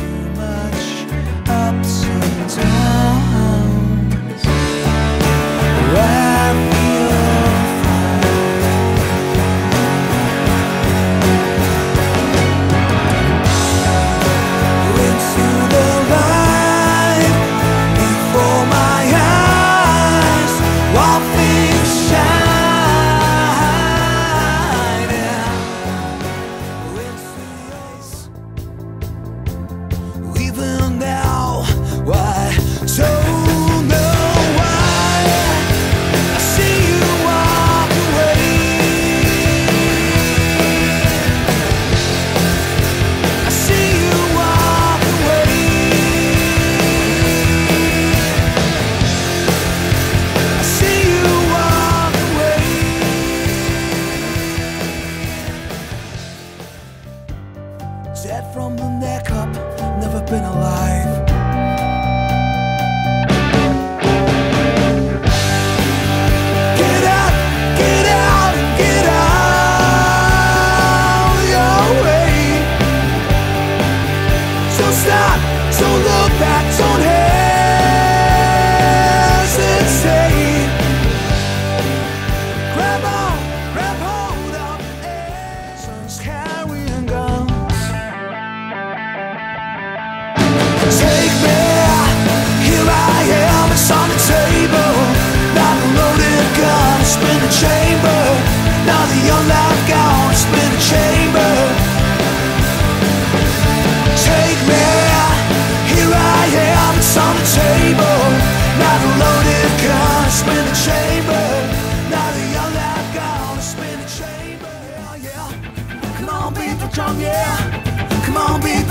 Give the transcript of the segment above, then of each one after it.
too much ups and downs. from the neck up, never been alive.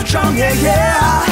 정의의 yeah.